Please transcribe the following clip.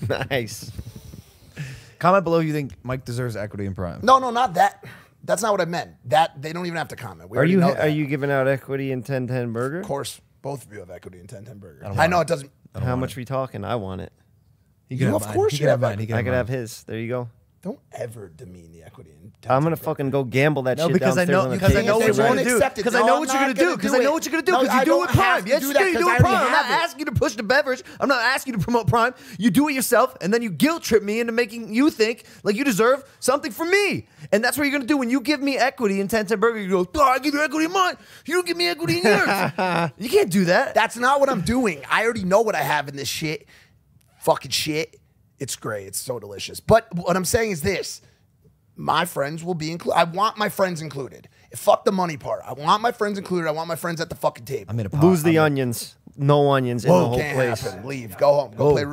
Nice. Comment below. if You think Mike deserves equity in Prime? No, no, not that. That's not what I meant. That they don't even have to comment. We Are you know are you giving out equity in 1010 Burger? Of course, both of you have equity in 1010 Burger. don't I, know it. it doesn't. How much we talking? I want it. He You, have of mine. course you can have have mine. He can I could have his. There you go. Don't ever demean the equity in. I'm gonna fucking go gamble that No, shit because I know the because I know what you're gonna do. Because I know what you're gonna do. gonna Because do I know it. what you're gonna do. No, Because you I do it with don't have Prime. Yes, you do. You do 'cause it prime. I'm not asking you to push the beverage. I'm not asking you to promote Prime. You do it yourself, and then you guilt trip me into making you think like you deserve something from me. And that's what you're gonna do when you give me equity in 10 Cent Burger. You go, oh, I give you equity in mine. You don't give me equity in yours. you can't do that. That's not what I'm doing. I already know what I have in this shit. Fucking shit. It's great. It's so delicious. But what I'm saying is this. My friends will be included. I want my friends included. Fuck the money part. I want my friends included. I want my friends at the fucking table. I'm in a pot. Lose the I'm- onions. No onions in the Whoa, whole can't place. happen. Leave. Go home. Go Oh. play.